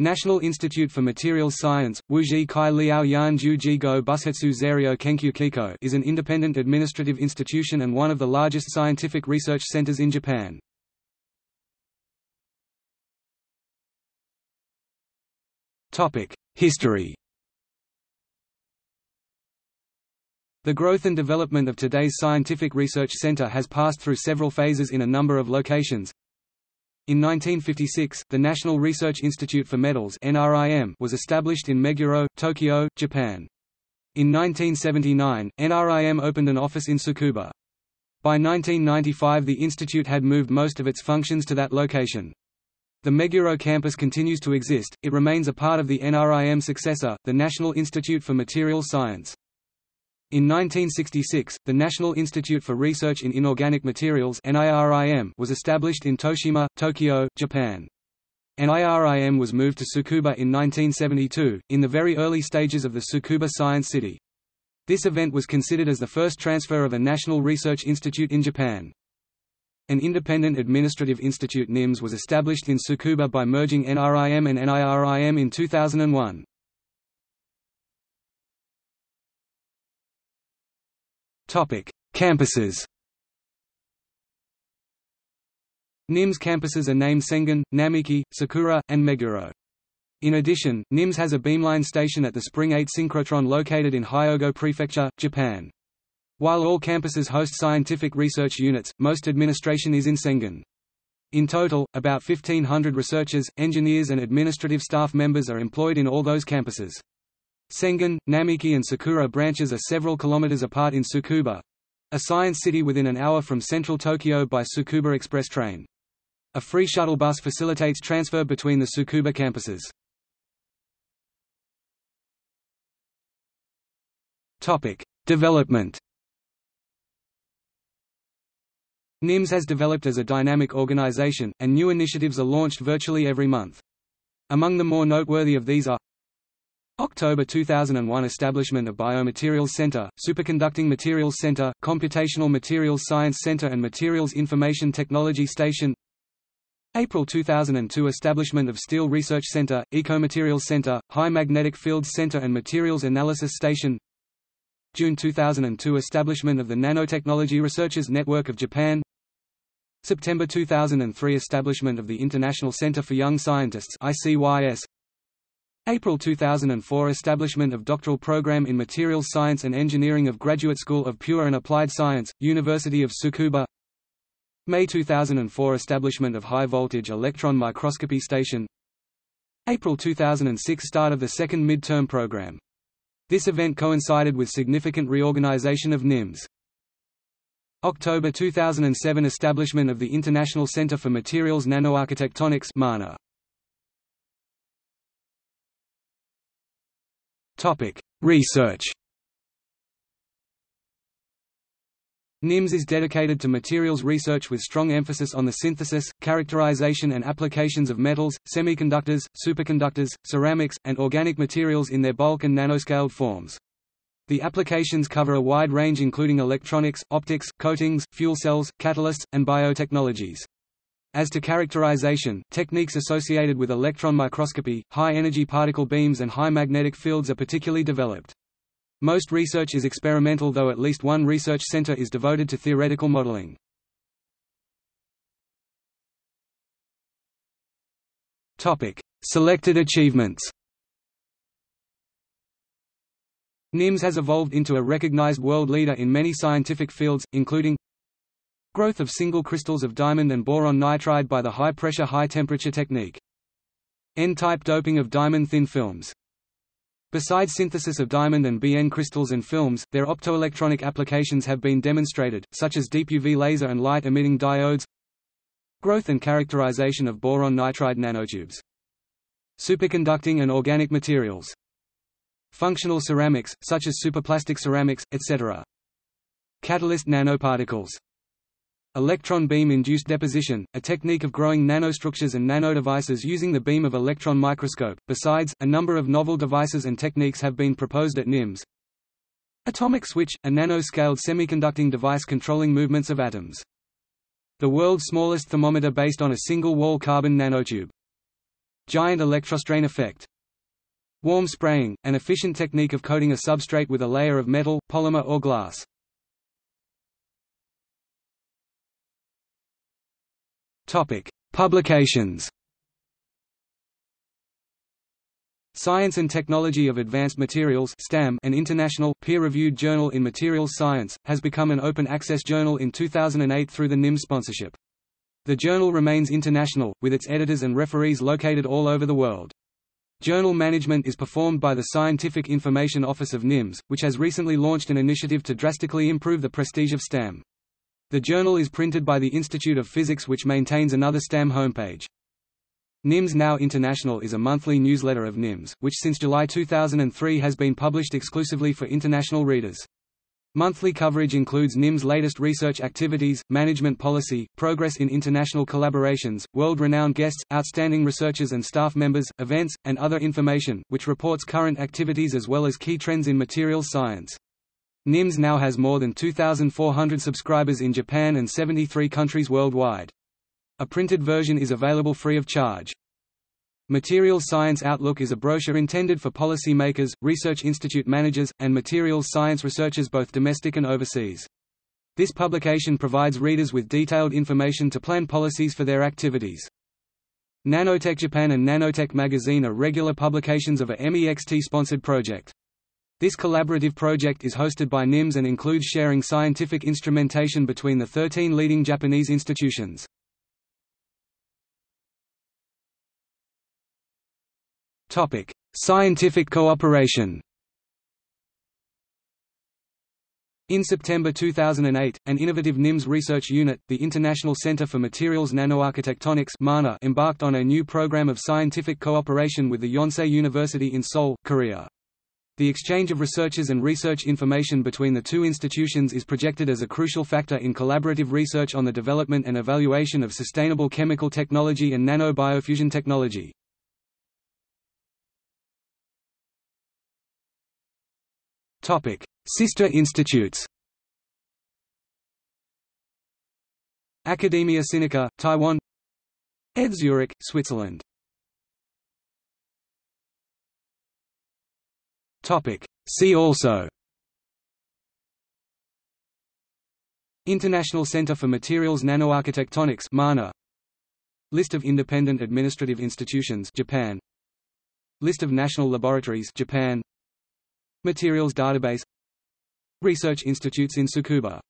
National Institute for Materials Science, Wuji Kai Liao Yan Ju Ji Go Busetsu Zerio Kenkyu Kiko is an independent administrative institution and one of the largest scientific research centers in Japan. History The growth and development of today's scientific research center has passed through several phases in a number of locations, in 1956, the National Research Institute for Metals was established in Meguro, Tokyo, Japan. In 1979, NRIM opened an office in Tsukuba. By 1995 the institute had moved most of its functions to that location. The Meguro campus continues to exist, it remains a part of the NRIM successor, the National Institute for Materials Science. In 1966, the National Institute for Research in Inorganic Materials was established in Toshima, Tokyo, Japan. NIRIM was moved to Tsukuba in 1972, in the very early stages of the Tsukuba Science City. This event was considered as the first transfer of a national research institute in Japan. An independent administrative institute NIMS was established in Tsukuba by merging NRIM and NIRIM in 2001. Topic: Campuses. NIMS campuses are named Sengen, Namiki, Sakura, and Meguro. In addition, NIMS has a beamline station at the Spring 8 synchrotron located in Hyogo Prefecture, Japan. While all campuses host scientific research units, most administration is in Sengen. In total, about 1,500 researchers, engineers and administrative staff members are employed in all those campuses. Sengen, Namiki and Sakura branches are several kilometers apart in Tsukuba, a science city within an hour from central Tokyo by Tsukuba Express train. A free shuttle bus facilitates transfer between the Tsukuba campuses. Topic: Development. NIMS has developed as a dynamic organization, and new initiatives are launched virtually every month. Among the more noteworthy of these are October 2001 Establishment of Biomaterials Center, Superconducting Materials Center, Computational Materials Science Center and Materials Information Technology Station. April 2002 Establishment of Steel Research Center, Ecomaterials Center, High Magnetic Fields Center and Materials Analysis Station. June 2002 Establishment of the Nanotechnology Researchers Network of Japan. September 2003 Establishment of the International Center for Young Scientists ICYS April 2004 Establishment of doctoral program in Materials Science and Engineering of Graduate School of Pure and Applied Science, University of Tsukuba May 2004 Establishment of High Voltage Electron Microscopy Station April 2006 Start of the second mid-term program. This event coincided with significant reorganization of NIMS. October 2007 Establishment of the International Center for Materials Nanoarchitectonics MANA. Topic: Research. NIMS is dedicated to materials research with strong emphasis on the synthesis, characterization and applications of metals, semiconductors, superconductors, ceramics, and organic materials in their bulk and nanoscaled forms. The applications cover a wide range including electronics, optics, coatings, fuel cells, catalysts, and biotechnologies. As to characterization, techniques associated with electron microscopy, high-energy particle beams and high magnetic fields are particularly developed. Most research is experimental though at least one research center is devoted to theoretical modeling. Selected achievements NIMS has evolved into a recognized world leader in many scientific fields, including Growth of single crystals of diamond and boron nitride by the high-pressure high-temperature technique. N-type doping of diamond thin films. Besides synthesis of diamond and BN crystals and films, their optoelectronic applications have been demonstrated, such as deep UV laser and light-emitting diodes Growth and characterization of boron nitride nanotubes. Superconducting and organic materials. Functional ceramics, such as superplastic ceramics, etc. Catalyst nanoparticles Electron beam-induced deposition, a technique of growing nanostructures and nanodevices using the beam of electron microscope. Besides, a number of novel devices and techniques have been proposed at NIMS. Atomic switch, a nano-scaled semiconducting device controlling movements of atoms. The world's smallest thermometer based on a single-wall carbon nanotube. Giant electrostrain effect Warm spraying, an efficient technique of coating a substrate with a layer of metal, polymer or glass. Topic: Publications. Science and Technology of Advanced Materials (STAM), an international peer-reviewed journal in materials science, has become an open access journal in 2008 through the NIMS sponsorship. The journal remains international, with its editors and referees located all over the world. Journal management is performed by the Scientific Information Office of NIMS, which has recently launched an initiative to drastically improve the prestige of STAM. The journal is printed by the Institute of Physics which maintains another STAM homepage. NIMS Now International is a monthly newsletter of NIMS, which since July 2003 has been published exclusively for international readers. Monthly coverage includes NIMS' latest research activities, management policy, progress in international collaborations, world-renowned guests, outstanding researchers and staff members, events, and other information, which reports current activities as well as key trends in materials science. NIMS now has more than 2,400 subscribers in Japan and 73 countries worldwide. A printed version is available free of charge. Materials Science Outlook is a brochure intended for policymakers, research institute managers, and materials science researchers both domestic and overseas. This publication provides readers with detailed information to plan policies for their activities. Nanotech Japan and Nanotech Magazine are regular publications of a MEXT-sponsored project. This collaborative project is hosted by NIMS and includes sharing scientific instrumentation between the 13 leading Japanese institutions. Topic: Scientific cooperation. In September 2008, an innovative NIMS research unit, the International Center for Materials Nanoarchitectonics embarked on a new program of scientific cooperation with the Yonsei University in Seoul, Korea. The exchange of researchers and research information between the two institutions is projected as a crucial factor in collaborative research on the development and evaluation of sustainable chemical technology and nano-biofusion technology. Sister institutes. Academia Sinica, Taiwan. ETH Zurich, Switzerland Topic. See also International Center for Materials Nanoarchitectonics MANA. List of independent administrative institutions Japan. List of national laboratories Japan. Materials database. Research institutes in Tsukuba